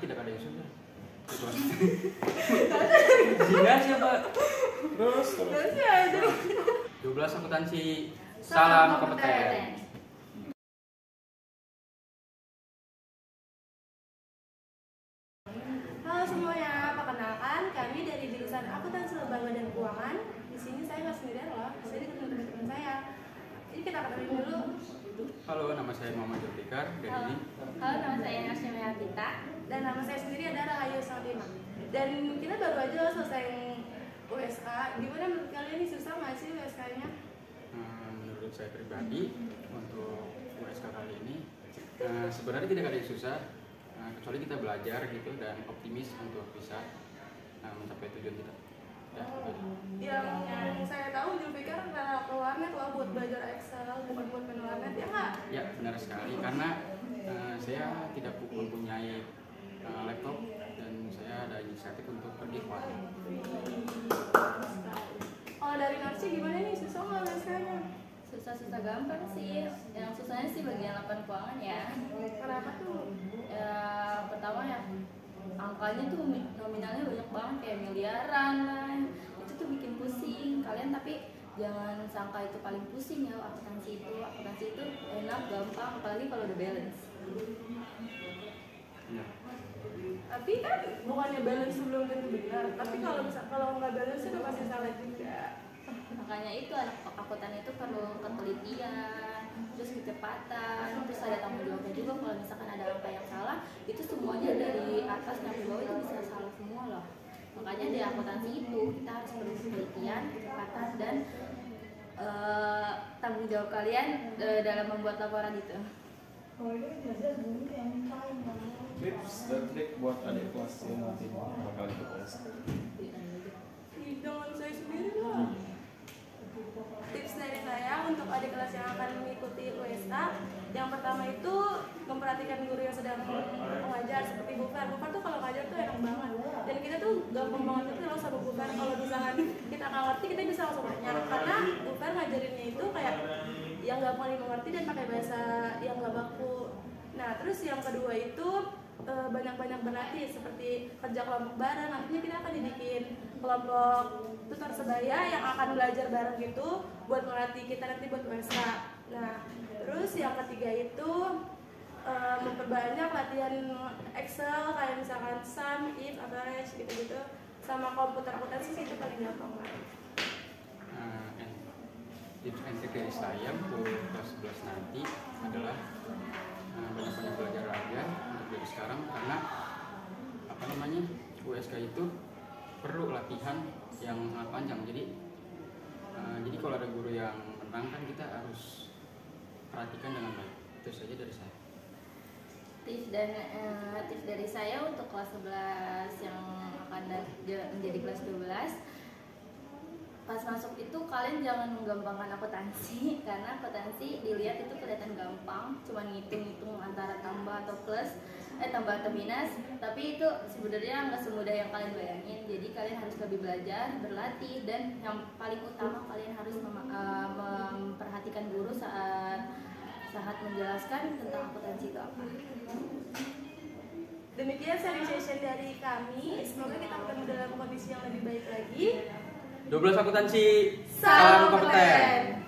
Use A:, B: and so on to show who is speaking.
A: tidak ada yang susah. Sehingga siapa?
B: Terus terus.
C: Ya itu.
A: 12 akuntansi salam kompeten.
C: Halo semuanya, perkenalkan kami dari jurusan Akuntansi Lembaga dan Keuangan. Di sini saya nggak sendirian loh, di sini ketemu teman-teman saya. Jadi kita kenalin dulu.
A: Halo, nama saya Muhammad Zulfikar dari
D: Halo, halo nama saya Nasya Mehatita.
C: Dan nama saya sendiri adalah Rahayu Salima. Dan kita baru aja selesai USK. Gimana menurut kalian ini susah nggak sih USK-nya?
A: Eh, Menurut saya pribadi untuk USK kali ini eh, sebenarnya tidak ada yang susah eh, kecuali kita belajar gitu dan optimis untuk bisa eh, mencapai tujuan kita. Ya, itu.
C: Yang saya tahu Julfikar adalah ke warnet loh buat belajar Excel, bukan buat warnet ya nggak?
A: Ya benar sekali karena eh, saya tidak mempunyai eh, laptop dan saya ada inisiatif untuk pergi ke.
C: Kalau dari Narsi gimana nih susah nggak USK-nya?
D: Susah-susah gampang sih. Yang susahnya sih bagian laporan keuangan ya.
C: Kenapa tuh?
D: ya. Pertama ya angkanya tuh mi- nominalnya banyak banget kayak miliaran lah. Itu tuh bikin pusing. Kalian tapi jangan sangka itu paling pusing ya akuntansi itu. Akuntansi itu enak, gampang, apalagi kalau udah balance.
C: Tapi kan bukannya balance sebelum tentu benar. Tapi kalau misal kalau nggak balance itu pasti salah juga.
D: Makanya itu anak akuntan itu perlu ketelitian, terus kecepatan, terus ada tanggung jawabnya juga kalau misalkan ada angka yang salah, itu semuanya dari atas sampai bawah itu bisa salah semua loh. Makanya di akuntansi itu kita harus perlu ketelitian, kecepatan dan eh, tanggung jawab kalian eh, dalam membuat laporan itu.
B: Tips dan trik buat adik kelas yang nanti bakal ikut
C: Jangan saya sendiri lah. Tips dari saya untuk adik kelas yang akan mengikuti USK Yang pertama itu memperhatikan guru yang sedang mengajar seperti Bufar Bufar tuh kalau ngajar tuh enak banget. Dan kita tuh gampang banget itu kalau sama Bufar Kalau misalkan kita nggak ngerti kita bisa langsung tanya. Karena Bufar ngajarinnya itu kayak gampang dimengerti dan pakai bahasa yang nggak baku. Nah terus yang kedua itu eh, banyak-banyak berlatih seperti kerja kelompok bareng nantinya kita akan dibikin kelompok tutor sebaya yang akan belajar bareng gitu buat melatih kita nanti buat USK nah terus yang ketiga itu eh, memperbanyak latihan Excel kayak misalkan sum, if, average gitu-gitu sama komputer akuntansi sih itu paling gampang banget
A: tips and dari saya untuk kelas 11 nanti adalah eh, banyak-banyak belajar aja untuk dari sekarang karena apa namanya USK itu perlu latihan yang sangat panjang. Jadi eh, jadi kalau ada guru yang menang kan kita harus perhatikan dengan baik. Itu saja dari saya.
D: Tips dan eh, tips dari saya untuk kelas 11 yang akan menjadi kelas 12 pas masuk itu kalian jangan menggampangkan akuntansi karena akuntansi dilihat itu kelihatan gampang cuman ngitung-ngitung antara tambah atau plus eh tambah atau minus tapi itu sebenarnya nggak semudah yang kalian bayangin jadi kalian harus lebih belajar berlatih dan yang paling utama kalian harus mema- eh, memperhatikan guru saat saat menjelaskan tentang akuntansi itu apa.
C: Demikian sharing session dari kami. Semoga kita ketemu dalam kondisi yang lebih baik lagi
A: 12 akuntansi
C: Salam kompeten.